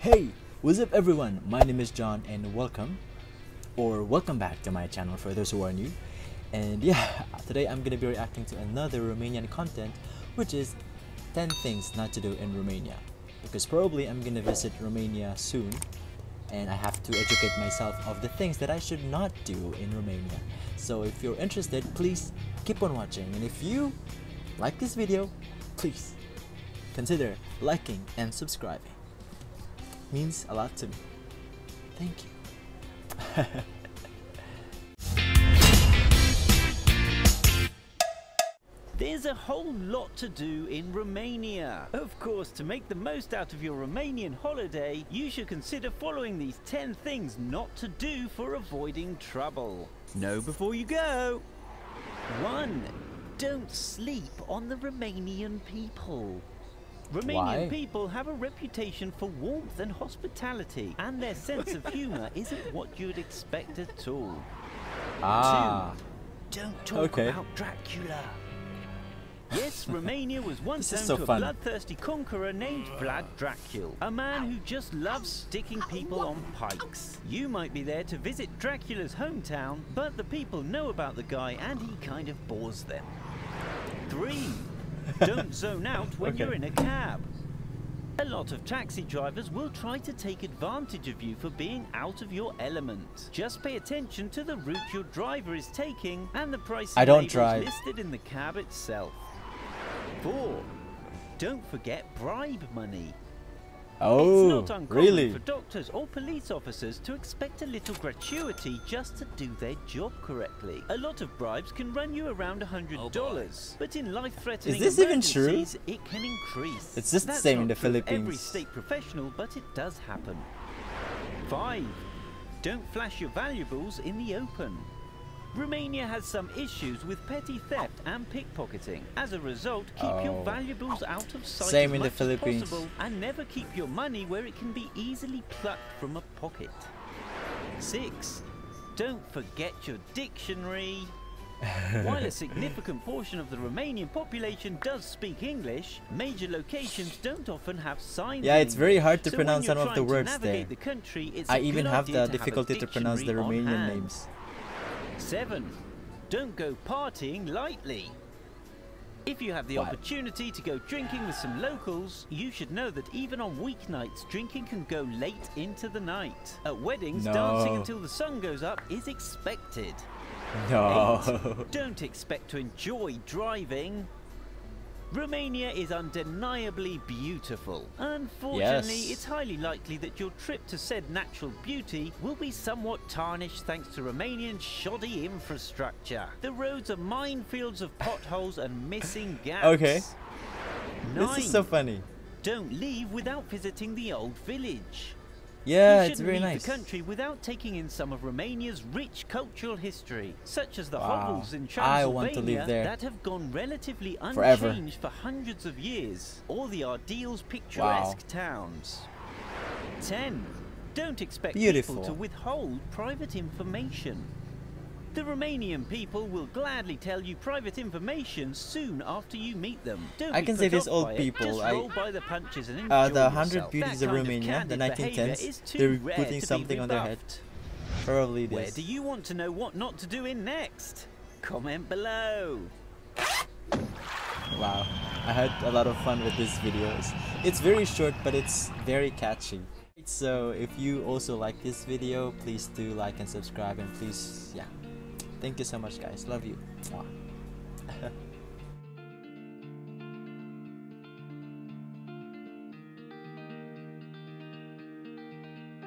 Hey, what's up everyone? My name is Juan and welcome or welcome back to my channel for those who are new. And yeah, today I'm gonna be reacting to another Romanian content which is 10 things not to do in Romania. Because probably I'm gonna visit Romania soon and I have to educate myself of the things that I should not do in Romania. So if you're interested, please keep on watching and if you like this video, please consider liking and subscribing. Means a lot to me. Thank you. There's a whole lot to do in Romania. Of course, to make the most out of your Romanian holiday, you should consider following these 10 things not to do for avoiding trouble. Know before you go. 1. Don't sleep on the Romanian people. Romanian Why? people have a reputation for warmth and hospitality, and their sense of humour isn't what you'd expect at all. ah. Don't talk Okay. about Dracula. Yes, Romania was once home so to fun. a bloodthirsty conqueror named Vlad Dracul, a man who just loves sticking people on pikes. You might be there to visit Dracula's hometown, but the people know about the guy and he kind of bores them. 3. Don't zone out when Okay. you're in a cab. A lot of taxi drivers will try to take advantage of you for being out of your element. Just pay attention to the route your driver is taking and the price I don't drive. listed in the cab itself. 4. Don't forget bribe money. Oh, it's not uncommon really? for doctors or police officers to expect a little gratuity just to do their job correctly. A lot of bribes can run you around $100, but in life-threatening Is this even true? emergencies, it can increase. It's just the same in the true of Every Philippines. state professional, but it does happen. 5. Don't flash your valuables in the open. Romania has some issues with petty theft and pickpocketing. As a result, keep your Oh. valuables out of sight Same as in the much as possible and never keep your money where it can be easily plucked from a pocket. 6. Don't forget your dictionary. While a significant portion of the Romanian population does speak English, major locations don't often have signs. Yeah, it's very hard to So pronounce some of the words there. The country, I even have the to have difficulty to pronounce the Romanian names. 7. Don't go partying lightly. If you have the What? opportunity to go drinking with some locals, you should know that even on weeknights, drinking can go late into the night. At weddings, dancing until the sun goes up is expected. No. 8. Don't expect to enjoy driving. Romania is undeniably beautiful. Unfortunately, Yes. it's highly likely that your trip to said natural beauty will be somewhat tarnished thanks to Romanian shoddy infrastructure. The roads are minefields of potholes and missing gaps. Okay. Nine. This is so funny. Don't leave without visiting the old village. Yeah, you it's shouldn't very leave nice. the country without taking in some of Romania's rich cultural history, such as the Wow. hovels in I Transylvania want to live there. that have gone relatively Forever. unchanged for hundreds of years, or the Ardeal's picturesque towns. 10. Don't expect Beautiful. people to withhold private information. The Romanian people will gladly tell you private information soon after you meet them. Don't I can say this old people, I- the punches and Uh, the 100. Beauties of Romania, the 1910s, they're putting something on their head. Probably Where this. do you want to know what not to do in next? Comment below. Wow, I had a lot of fun with these videos. It's very short, but it's very catchy. So if you also like this video, please do like and subscribe and please, yeah. Thank you so much guys. Love you. Mwah.